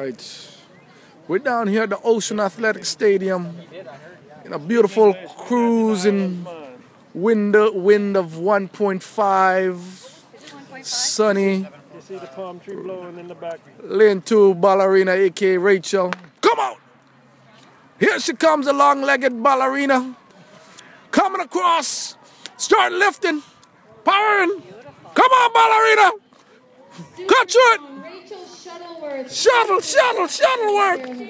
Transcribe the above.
right. We're down here at the Ocean Athletic Stadium in a beautiful cruising wind, wind of 1.5, sunny. You see the palm tree blowing in the back. Lane 2 ballerina, aka Rachel. Come on! Here she comes, a long legged ballerina. Coming across, start lifting, powering. Come on, ballerina! Cut through it! Shuttleworth. Shuttle, shuttle, Shuttleworth!